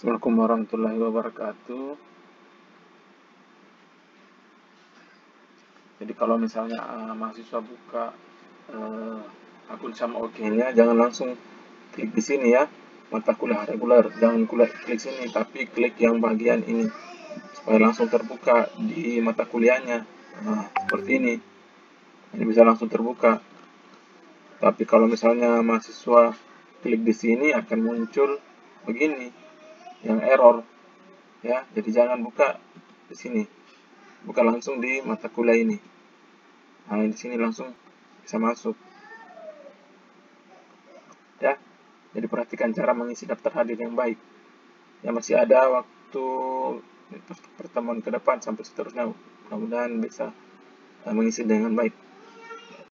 Assalamualaikum warahmatullahi wabarakatuh. Jadi kalau misalnya uh, mahasiswa buka uh, akun sama OK-nya, jangan langsung klik di sini ya, mata kuliah reguler. Jangan klik, klik sini, tapi klik yang bagian ini supaya langsung terbuka di mata kuliahnya. Nah, seperti ini. Ini bisa langsung terbuka. Tapi kalau misalnya mahasiswa klik di sini akan muncul begini yang error. Ya jadi jangan buka di sini. Buka langsung di mata kuliah ini. Nah di sini langsung bisa masuk. Ya jadi perhatikan cara mengisi daftar hadir yang baik. Ya masih ada waktu pertemuan ke depan sampai seterusnya. Mudah-mudahan bisa eh, mengisi dengan baik